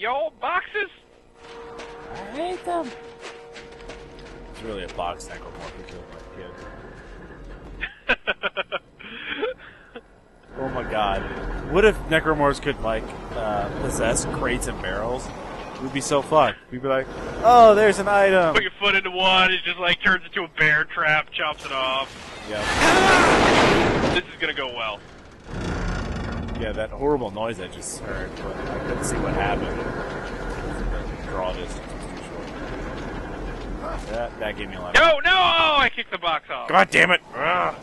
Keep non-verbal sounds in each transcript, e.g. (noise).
Yo, boxes! I hate them. It's really a box necromorph who killed my kid. (laughs) Oh my god. What if necromorphs could, like, uh, possess crates and barrels? We'd be so fucked. We'd be like, oh, there's an item. Put your foot into one, it just like turns into a bear trap, chops it off. Yeah, This is gonna go well. Yeah, that horrible noise I just heard, but I couldn't see what happened. Draw distance was too short. That, that gave me a lot of... No, no! I kicked the box off. God damn it! Ugh.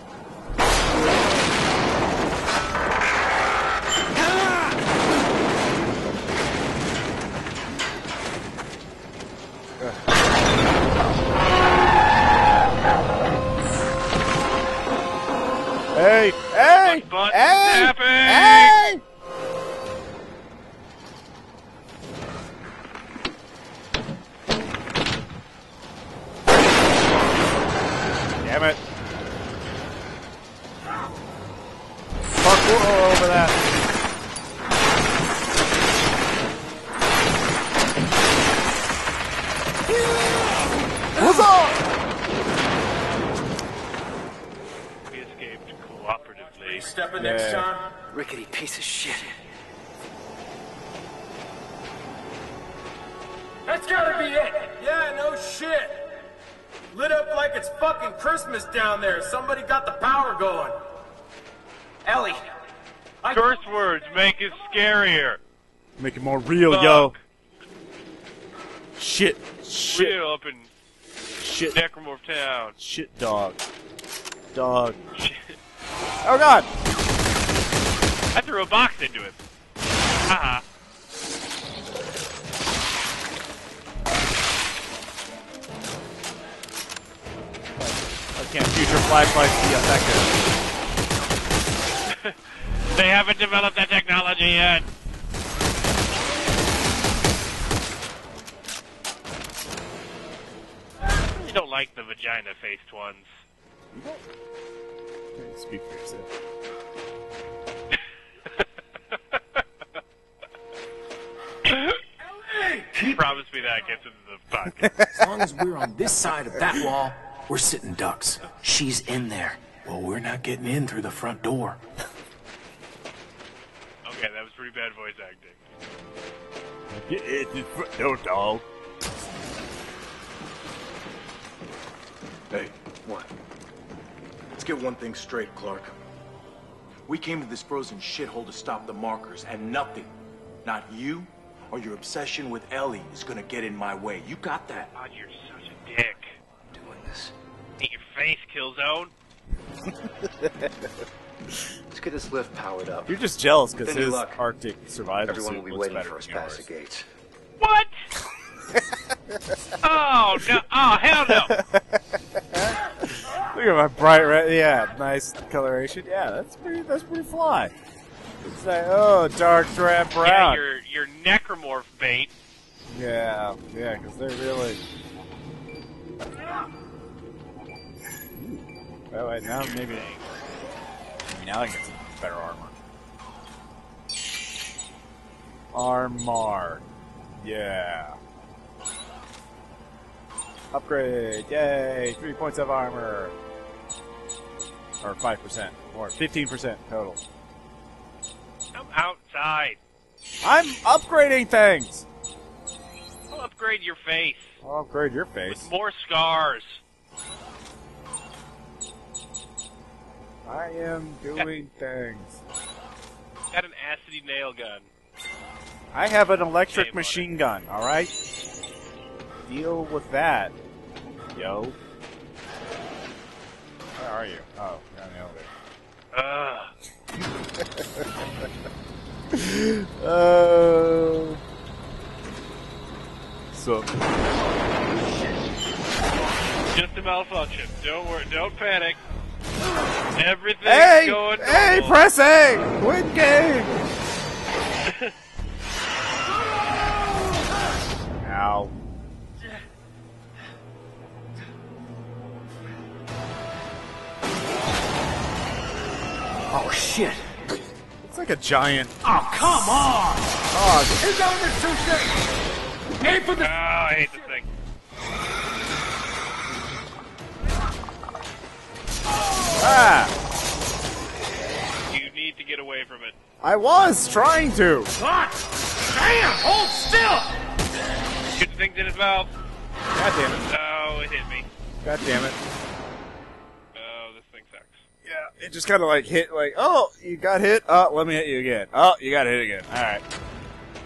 Rickety piece of shit. That's gotta be it. Yeah, no shit. Lit up like it's fucking Christmas down there. Somebody got the power going. Ellie, I Curse words make it scarier. Make it more real, Fuck. yo. Shit. Shit. Real up in Shit. Necromorph Town. Shit dog. Dog. Oh god! I threw a box into him. Uh-huh. Haha. Why can't future flashlights be effective? They haven't developed that technology yet. I don't like the vagina-faced ones. Speak for yourself. Promise me that gets into the podcast. (laughs) as long as we're on this side of that wall, we're sitting ducks. She's in there. Well, we're not getting in through the front door. okay, that was pretty bad voice acting. Get it, the front door, dog. Hey, what? Let's get one thing straight, Clarke. We came to this frozen shithole to stop the markers, and nothing, not you or your obsession with Ellie, is gonna get in my way. You got that? God, you're such a dick. I'm Doing this. Ain't your face, Killzone. (laughs) Let's get this lift powered up. You're just jealous because With any his luck, Arctic survival Everyone suit will be looks waiting better for us than past yours. the gates. What? (laughs) oh no! Oh hell no! (laughs) Look at my bright red. Yeah, nice coloration. Yeah, that's pretty. That's pretty fly. It's like, oh, dark drab yeah, brown. your your necromorph bait. Yeah, yeah, because they're really. Oh wait, now maybe. Maybe now I get some better armor. Armor. Yeah. Upgrade. Yay! Three points of armor. Or 5%. Or 15% total. I'm outside. I'm upgrading things! I'll upgrade your face I'll upgrade your face. with more scars. I am doing (laughs) things. Got an acidy nail gun. I have an electric Shame machine gun, alright? Deal with that, yo. Where are you? Oh, you're on the elevator. Ugh. (laughs) Oh. So, Just a malfunction. Don't worry. Don't panic. Everything's hey! going Hey, normal. press A! Win game! Ow. Oh shit! It's like a giant. Oh, come on! Oh, He's on this two six! Aim for Oh. I hate this thing. ah! You need to get away from it. I was trying to. What? Damn! Hold still! Shoot the things in his mouth. God damn it. Oh, it hit me. God damn it. It just kind of like hit, like, oh, you got hit. Oh, let me hit you again. Oh, you got hit again. All right.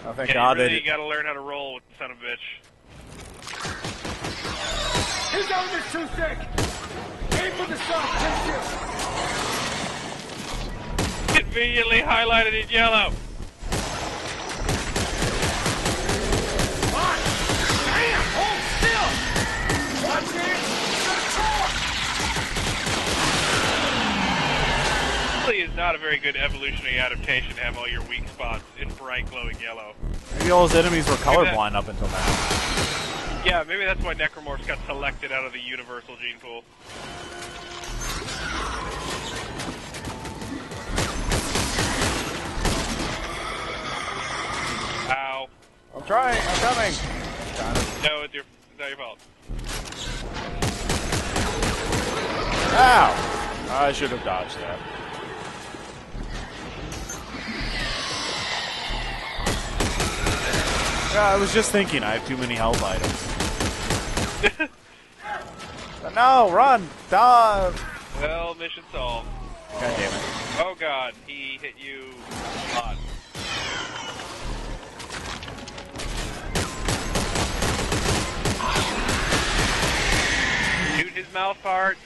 Oh, thank Yeah, God you really did. gotta learn how to roll with the son of a bitch. He's on this two six! Aim for the soft tissue! Conveniently highlighted in yellow. Not a very good evolutionary adaptation to have all your weak spots in bright glowing yellow. Maybe all those enemies were colorblind up until now. Yeah, maybe that's why Necromorphs got selected out of the universal gene pool. Ow. I'm trying. I'm coming. No, it's your, it's not your fault. Ow! I should have dodged that. Yeah, I was just thinking I have too many health items. (laughs) no, run! Dodge! Well, mission solved. God damn it. Oh god, he hit you hot. Shoot his mouth parts.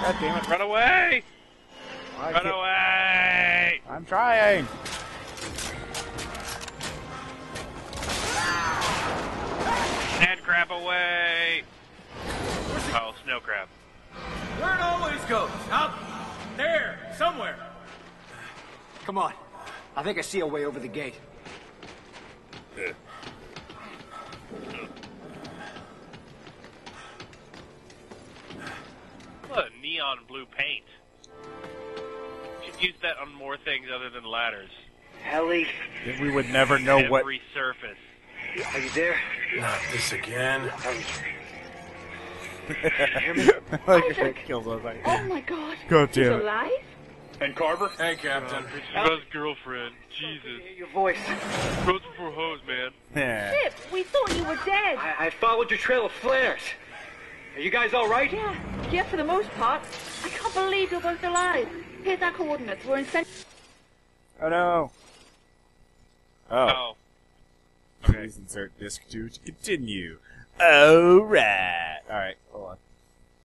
God damn it. Run away! I Run away! I'm trying. Sand crab away! Oh, snow crab. Where it always goes. Up there, somewhere. Come on. I think I see a way over the gate. What a neon blue paint. Should use that on more things other than ladders. Ellie, Then we would never know what. Every surface. are you there? Not this again. like, it kills us. Like, Oh my god. God He's damn it. alive? And Carver? Hey, Captain. His girlfriend. Jesus. Hear Your voice. Rose before hose, man. Yeah. Pip, we thought you were dead. I, I followed your trail of flares. Are you guys all right? Yeah, yeah, for the most part. I can't believe you're both alive. Here's our coordinates. We're in Cent- Oh no. Oh. Oh. Okay. Please insert disc two to continue. Alright. Alright, hold on.